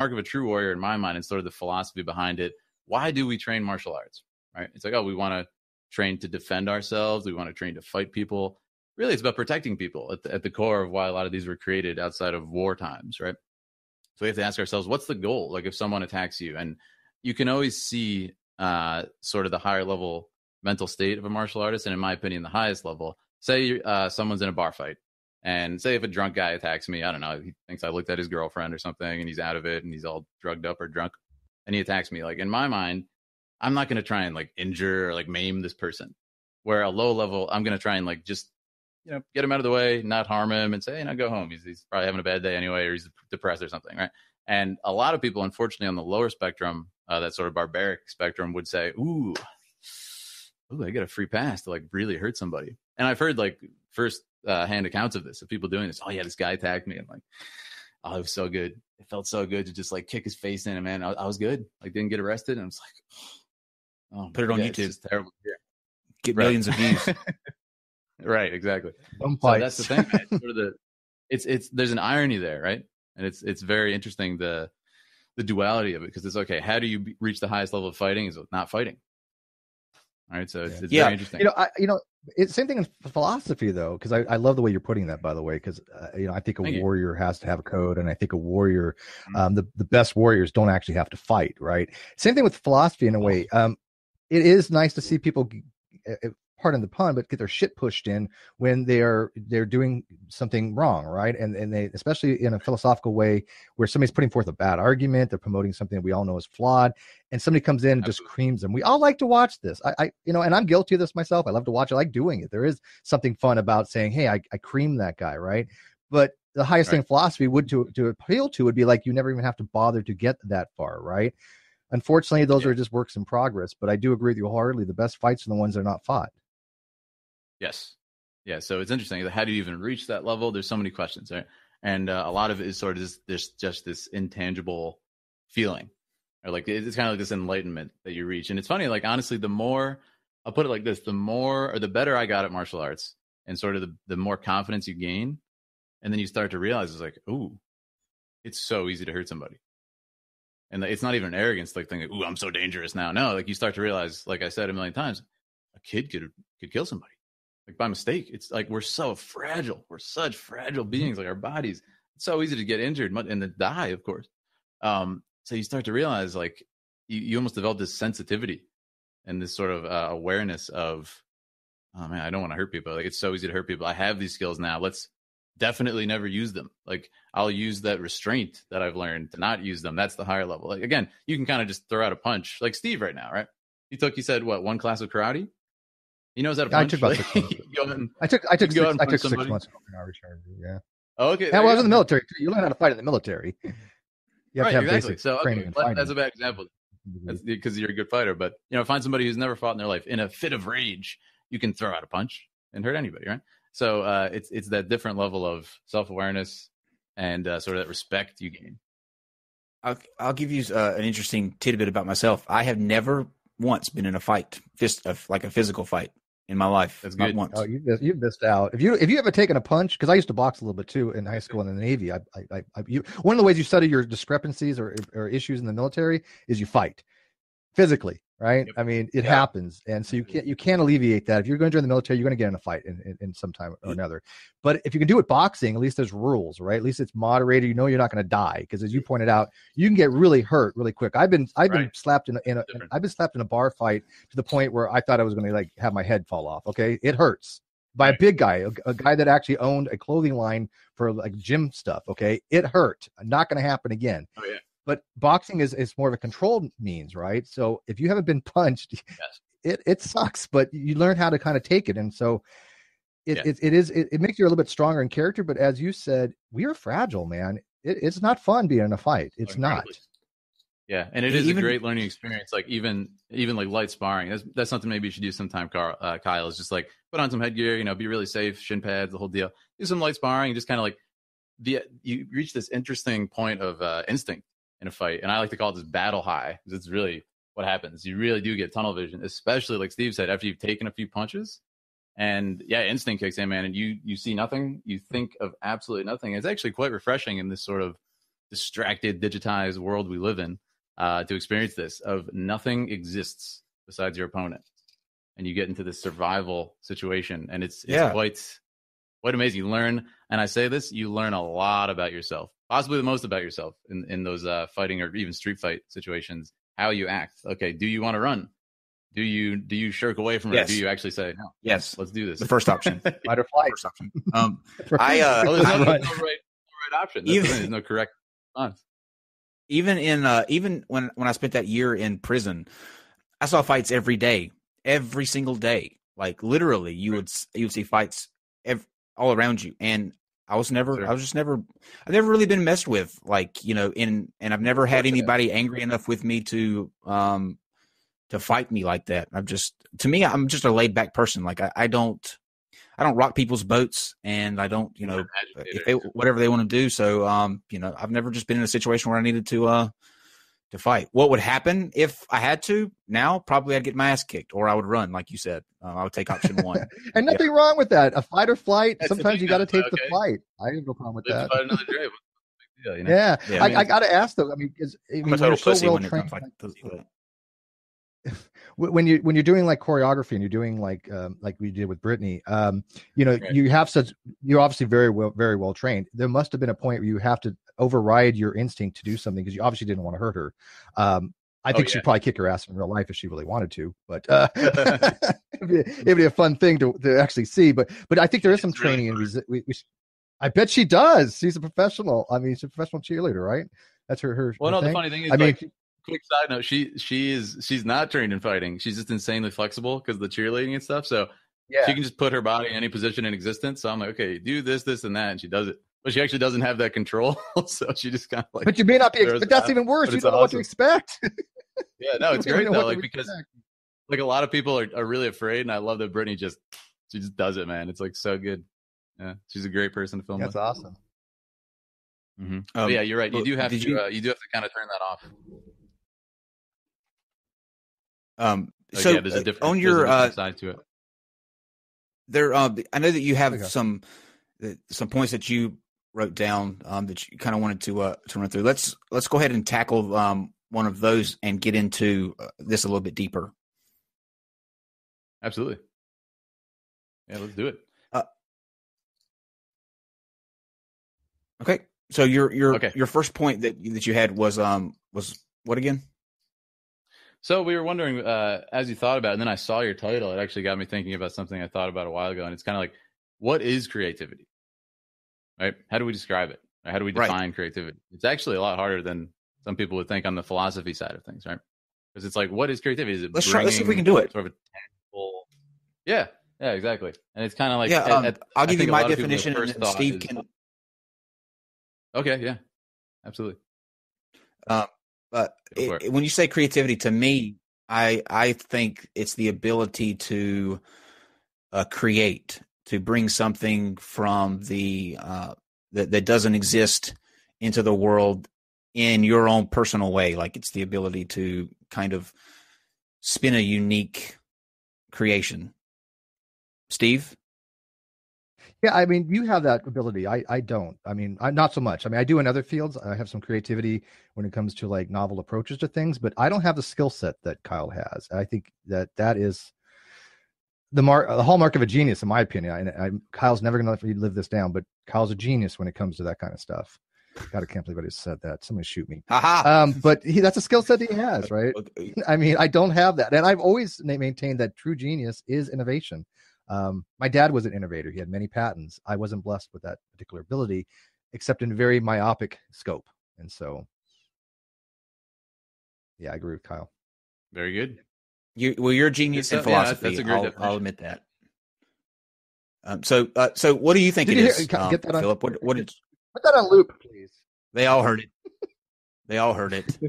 mark of a true warrior in my mind and sort of the philosophy behind it. Why do we train martial arts? Right? It's like, oh, we want to train to defend ourselves. We want to train to fight people. Really, it's about protecting people at the, at the core of why a lot of these were created outside of war times, right? So we have to ask ourselves, what's the goal? Like if someone attacks you, and you can always see uh, sort of the higher level mental state of a martial artist, and in my opinion, the highest level. Say uh, someone's in a bar fight, and say if a drunk guy attacks me, I don't know, he thinks I looked at his girlfriend or something, and he's out of it, and he's all drugged up or drunk, and he attacks me. Like in my mind, I'm not going to try and like injure or like maim this person. Where a low level, I'm going to try and like just you know get him out of the way, not harm him, and say, you know, go home. He's he's probably having a bad day anyway, or he's depressed or something, right? And a lot of people, unfortunately, on the lower spectrum, uh, that sort of barbaric spectrum, would say, ooh, ooh, I get a free pass to like really hurt somebody. And I've heard like first uh, hand accounts of this of people doing this. Oh yeah, this guy attacked me. I'm like, oh, it was so good. It felt so good to just like kick his face in, and man, I, I was good. Like didn't get arrested, and I was like, oh, put it on yeah, YouTube. It's terrible. Yeah. Get right. millions of views. right, exactly. So that's the thing. Man. It's sort of the it's it's there's an irony there, right? And it's it's very interesting the the duality of it because it's okay. How do you reach the highest level of fighting? Is not fighting. All right, so it's, it's yeah. very interesting. You know, I, you know, it's same thing in philosophy though, because I, I love the way you're putting that. By the way, because uh, you know, I think a Thank warrior you. has to have a code, and I think a warrior, Mm-hmm. um, the the best warriors don't actually have to fight, right? Same thing with philosophy in a way. Um, it is nice to see people, uh, pardon the pun, but get their shit pushed in when they are they're doing something wrong, right? And and they especially in a philosophical way where somebody's putting forth a bad argument, they're promoting something that we all know is flawed, and somebody comes in and just creams them. We all like to watch this. I, I you know, and I'm guilty of this myself. I love to watch. it. I like doing it. There is something fun about saying, "Hey, I, I cream that guy," right? But the highest thing philosophy would to to appeal to would be like you never even have to bother to get that far, right? Unfortunately, those are just works in progress. But I do agree with you wholeheartedly. The best fights are the ones that are not fought. Yes. Yeah. So it's interesting. How do you even reach that level? There's so many questions, right? And uh, a lot of it is sort of just this, just this intangible feeling, or like it's kind of like this enlightenment that you reach. And it's funny, like honestly, the more I'll put it like this, the more or the better I got at martial arts, and sort of the the more confidence you gain, and then you start to realize it's like, ooh, it's so easy to hurt somebody. And it's not even an arrogance, like thinking, "Ooh, I'm so dangerous now." No, like you start to realize, like I said a million times, a kid could could kill somebody like by mistake. It's like we're so fragile. We're such fragile beings. Like our bodies, it's so easy to get injured and then die, of course. Um, so you start to realize like you, you almost develop this sensitivity and this sort of uh, awareness of, oh man, I don't want to hurt people. Like it's so easy to hurt people. I have these skills now. Let's definitely never use them. Like I'll use that restraint that I've learned to not use them. That's the higher level. Like again, you can kind of just throw out a punch, like Steve right now, right? He took, he said, what one class of karate? He knows how to punch. I took about six months. you I took I took six, and I punch took six months. in our return, Yeah. Oh, okay. Yeah, well, I was in the military too. You learn how to fight in the military. You have right, to have exactly. basic So training okay, and that's a bad example. Because you're a good fighter. But you know, find somebody who's never fought in their life in a fit of rage. You can throw out a punch and hurt anybody, right? So uh, it's it's that different level of self awareness and uh, sort of that respect you gain. I'll, I'll give you uh, an interesting tidbit about myself. I have never once been in a fight, just uh, like a physical fight in my life. That's Not good. once. Oh, you missed, you missed out. If you if you ever taken a punch, because I used to box a little bit too in high school and in the Navy. I, I, I, I you, one of the ways you study your discrepancies or, or issues in the military is you fight physically, right? Yep. I mean, it Yeah. happens, and so you can't you can't alleviate that. If you're going to join the military, you're going to get in a fight in, in, in some time or another. But if you can do it boxing, at least there's rules, right? At least it's moderated. You know, you're not going to die because, as you pointed out, you can get really hurt really quick. I've been I've been slapped in a, in a. I've been slapped in a bar fight to the point where I thought I was going to like have my head fall off. Okay, it hurts by a big guy, a, a guy that actually owned a clothing line for like gym stuff. Okay, it hurt. Not going to happen again. Oh yeah, But boxing is is more of a controlled means, right? So if you haven't been punched, Yes. it it sucks, but you learn how to kind of take it, and so. It, Yeah. it, it is it, it makes you a little bit stronger in character, but as you said, we are fragile, man. It, it's not fun being in a fight. It's not. Incredibly. Yeah, and it E- even- a great learning experience. Like even even like light sparring. That's that's something maybe you should do sometime. Carl, uh, Kyle is just like put on some headgear. You know, be really safe, shin pads, the whole deal. Do some light sparring. Just kind of like the you reach this interesting point of uh, instinct in a fight, and I like to call it this battle high because it's really what happens. You really do get tunnel vision, especially like Steve said, after you've taken a few punches. And yeah, instinct kicks in, man, and you you see nothing, you think of absolutely nothing. It's actually quite refreshing in this sort of distracted, digitized world we live in uh, to experience this of nothing exists besides your opponent, and you get into this survival situation, and it's it's Yeah. quite quite amazing. You learn, and I say this, you learn a lot about yourself, possibly the most about yourself in in those uh, fighting or even street fight situations. How you act. Okay, do you want to run? Do you do you shirk away from it? Or Yes. do you actually say no? Yes, Let's do this. the first option. Fight or flight. first option. Um, I, uh, Oh, there's, no, no right, no right option. That's Even- there's no correct response. even in uh, even when when I spent that year in prison, I saw fights every day, every single day. Like literally, you would you would see fights ev- all around you, and I was never, Sure. I was just never, I've never really been messed with. Like you know, in and I've never had anybody angry enough with me to um to fight me like that. I'm just to me, I'm just a laid back person. Like I, I don't. I don't rock people's boats, and I don't, you know, if they whatever they want to do. So, um, you know, I've never just been in a situation where I needed to, uh, to fight. What would happen if I had to? Now, probably I'd get my ass kicked, or I would run, like you said. Uh, I would take option one. And nothing wrong with that. A fight or flight. That's sometimes you got to though, take the okay. flight. I have no problem with Live that. to fight another day. What's the big deal, you know? Yeah, Yeah, I, man. I got to ask though. I mean, because I mean, I'm a when total you're so pussy well when it trained, comes like those. Wh- when you when you're doing like choreography and you're doing like um, like we did with Brittany, um, you know, Right. you have such you're obviously very well very well trained. There must have been a point where you have to override your instinct to do something because you obviously didn't want to hurt her. Um, I Oh, think yeah. she'd probably kick her ass in real life if she really wanted to, but uh, it'd, be, it'd be a fun thing to, to actually see. But but I think there is some training and resi- we, we, I bet she does. She's a professional. I mean, she's a professional cheerleader, right? That's her her. Well, her no, the funny thing is, I mean, like, quick side note, she she is she's not trained in fighting. She's just insanely flexible because the cheerleading and stuff. So yeah. she can just put her body in any position in existence. So I'm like, okay, do this, this, and that, and she does it. But she actually doesn't have that control. so she just kind of like, But you may not be. But that's that, even worse. but You don't know what to expect. yeah, no, it's great though, like because expect. like a lot of people are, are really afraid, and I love that Brittany just she just does it, man. It's like so good. Yeah, she's a great person to film that's with. awesome. hmm Um, yeah, you're right. You do have to you- uh, you do have to kind of turn that off. Um, Like, so yeah, there's a uh, different, on there's a your uh, side to it. there, uh, I know that you have Okay. some uh, some points that you wrote down um, that you kind of wanted to uh, to run through. Let's let's go ahead and tackle um, one of those and get into uh, this a little bit deeper. Absolutely. Yeah, let's do it. Okay. So your your Okay. your first point that that you had was um was what again? So we were wondering, uh, as you thought about, it, and then I saw your title. It actually got me thinking about something I thought about a while ago, and it's kind of like, what is creativity? Right? How do we describe it? How do we Right. define creativity? It's actually a lot harder than some people would think on the philosophy side of things, right? Because it's like, what is creativity? Is it Let's try- let's see if we can do it. Sort of a tangible. Yeah, yeah, exactly. And it's kind of like, yeah, um, at- I'll give you my lot of people, their definition, and, first and thought Steve is- can. Okay, yeah, absolutely. But it- it. when you say creativity, to me, I I think it's the ability to uh, create, to bring something from the uh, that that doesn't exist into the world in your own personal way. Like it's the ability to kind of spin a unique creation. Steve, Yeah, I mean, you have that ability. I, I don't. I mean, I not so much. I mean, I do in other fields. I have some creativity when it comes to like novel approaches to things, but I don't have the skill set that Kyle has. I think that that is the mark, the hallmark of a genius, in my opinion. I, I, Kyle's never going to let me live this down, but Kyle's a genius when it comes to that kind of stuff. God, I can't believe I just said that. Somebody shoot me. Um, but he, that's a skill set he has, right? I mean, I don't have that, and I've always maintained that true genius is innovation. Um, my dad was an innovator; he had many patents. I wasn't blessed with that particular ability, except in very myopic scope, and so, yeah, I agree with Kyle. Very good. You well, you're a genius It's in a- yeah, that's- philosophy. a great I'll, definition. I'll admit that. Um, so, uh, so what do you think Did it you is, hear- um, get that on- Philip? What, what did Put that on loop, please. they all heard it? They all heard it.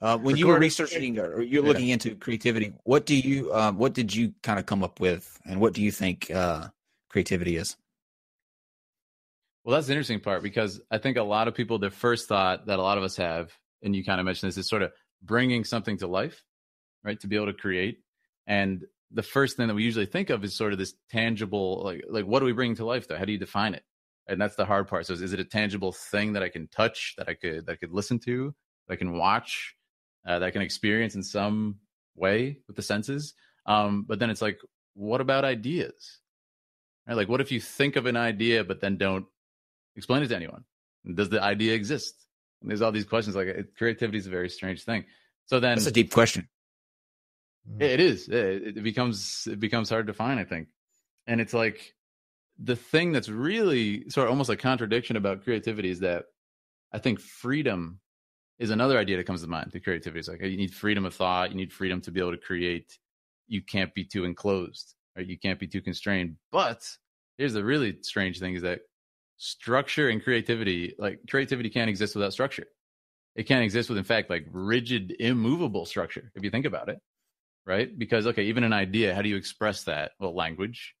Uh, when you were researching or you're Yeah. looking into creativity, what do you, um, what did you kind of come up with, and what do you think uh, creativity is? Well, that's the interesting part because I think a lot of people, their first thought that a lot of us have, and you kind of mentioned this, is sort of bringing something to life, right? To be able to create. And the first thing that we usually think of is sort of this tangible, like, like what do we bring to life though? How do you define it? and that's the hard part. So is, is it a tangible thing that I can touch, that I could that I could listen to, that I can watch, uh, that I can experience in some way with the senses? Um, but then it's like, what about ideas? Right? Like, what if you think of an idea but then don't explain it to anyone? Does the idea exist? And there's all these questions. Like, it, creativity is a very strange thing. So then, That's a deep question. It, mm. it is. It, it becomes it becomes hard to find. I think, and it's like the thing that's really sort of almost a contradiction about creativity is that I think freedom is another idea that comes to mind. The creativity is like you need freedom of thought, you need freedom to be able to create. You can't be too enclosed, right? You can't be too constrained. But here's the really strange thing: is that structure and creativity, like creativity, can't exist without structure. It can't exist with, in fact, like rigid, immovable structure. If you think about it, right? Because okay, even an idea, how do you express that? Well, language,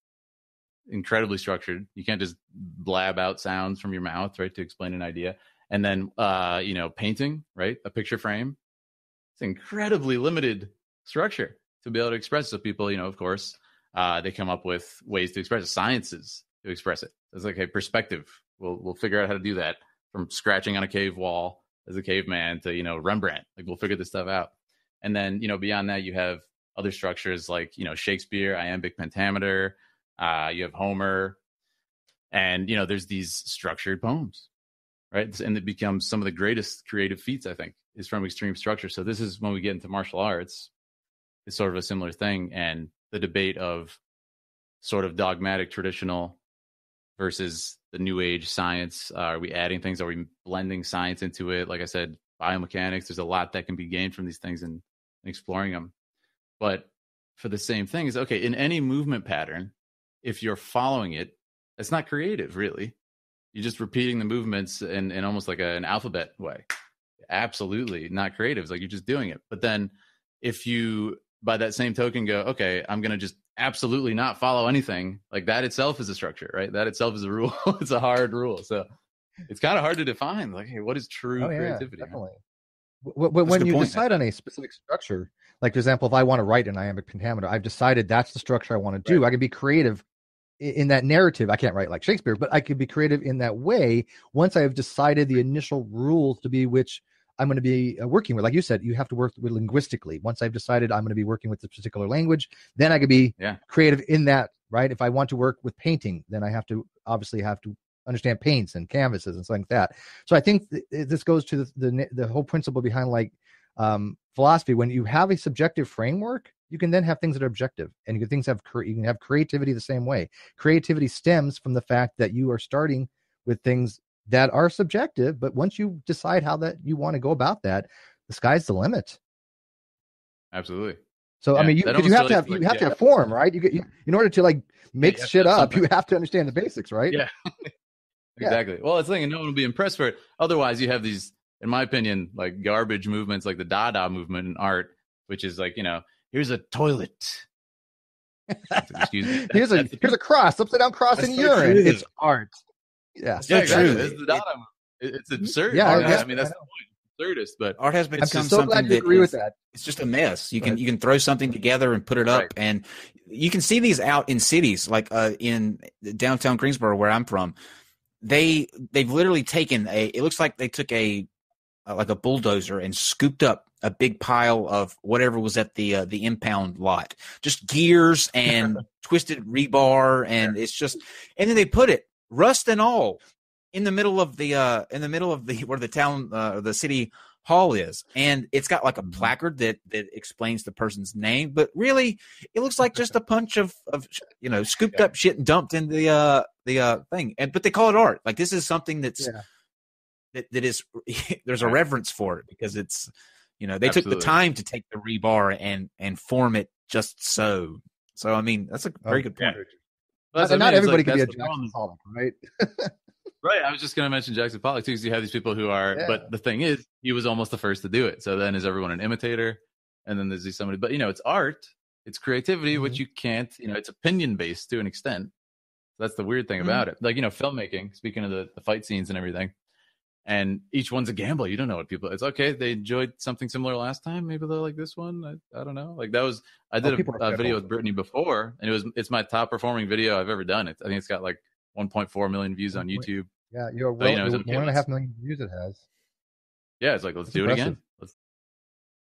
incredibly structured. You can't just blab out sounds from your mouth, right, to explain an idea. And then, uh, you know, painting, right, a picture frame. It's incredibly limited structure to be able to express. So people, you know, of course, uh, they come up with ways to express it. Sciences to express it. It's like a perspective. We'll we'll figure out how to do that from scratching on a cave wall as a caveman to you know Rembrandt. Like we'll figure this stuff out. And then you know beyond that, you have other structures like you know Shakespeare, iambic pentameter. Uh, you have Homer, and you know there's these structured poems, right? And it becomes some of the greatest creative feats I think is from extreme structure. So this is when we get into martial arts. It's sort of a similar thing, and the debate of sort of dogmatic traditional versus the new age science. Uh, are we adding things? Are we blending science into it? Like I said, biomechanics. There's a lot that can be gained from these things and, and exploring them. But for the same thing is okay in any movement pattern if you're following it, it's not creative, really. You're just repeating the movements in, in almost like a, an alphabet way. Absolutely not creative. It's like you're just doing it. But then if you, by that same token, go, okay, I'm going to just absolutely not follow anything, like that itself is a structure, right? That itself is a rule. it's a hard rule. So it's kind of hard to define. Like, hey, what is true oh, yeah, creativity? Definitely. When, when you point. decide on a specific structure, like for example, if I want to write an iambic pentameter, I've decided that's the structure I want to do. Right. I can be creative in that narrative. I can't write like Shakespeare, but I could be creative in that way once I have decided the initial rules to be which I'm going to be uh, working with. Like you said, you have to work with linguistically. Once I've decided I'm going to be working with this particular language, then I could be Yeah. creative in that. Right. If I want to work with painting, then I have to obviously have to understand paints and canvases and stuff like that. So I think th- this goes to the, the the whole principle behind like um, philosophy. When you have a subjective framework, you can then have things that are objective, and you can things have cre- you can have creativity the same way. Creativity stems from the fact that you are starting with things that are subjective, but once you decide how that you want to go about that, the sky's the limit. Absolutely. So I mean, you you have to have like- you have to have form, right? You get you, in order to like make to shit up, you have to understand the basics, right? Yeah. Yeah. exactly. Well, it's like no one will be impressed for it. Otherwise, you have these, in my opinion, like garbage movements, like the Dada movement in art, which is like you know, here's a toilet. Excuse me. here's a here's a cross, upside down cross That's in so urine. true. It's art. Yeah. That's yeah, exactly. true. This the Dada. It- It's absurd. Yeah, Yeah, yeah, I mean that's the point. Absurdist, but Art has I'm so something glad you that agree with is- that. it's just a mess. You can you can throw something together and put it up, Right. and you can see these out in cities like uh, in downtown Greensboro, where I'm from. They they've literally taken a. It looks like they took a uh, like a bulldozer and scooped up a big pile of whatever was at the uh, the impound lot, just gears and twisted rebar, and it's just and then they put it rust and all in the middle of the uh in the middle of the where the town uh the city hall is and it's got like a Mhm. placard that that explains the person's name but really it looks like just a bunch of of you know scooped Yeah. up shit and dumped in the uh the uh thing and but they call it art like this is something that's Yeah. that, that is there's a reverence for it because it's you know they took the time to take the rebar and and form it just so so i mean that's a very Oh, good point Well, that's Not, I mean. It's everybody like, can be a that's. Jackson Pollock, right? Right. I was just going to mention Jackson Pollock too, because you have these people who are. Yeah. But the thing is, he was almost the first to do it. So then, is everyone an imitator? And then there's these somebody. But you know, it's art, it's creativity, which Mm-hmm. you can't. You know, it's opinion based to an extent. That's the weird thing Mhm. about it. Like you know, filmmaking. Speaking of the, the fight scenes and everything, and each one's a gamble. You don't know what people. It's okay. They enjoyed something similar last time. Maybe they'll like this one. I, I don't know. Like that was. I did Oh, a, a video with Brittany before, and it was. It's my top performing video I've ever done. It, I think it's got like 1.4 million views on YouTube. Yeah, you're So, well, you know, it's one okay, and a half million views it has. Yeah, it's like let's That's do it again. Let's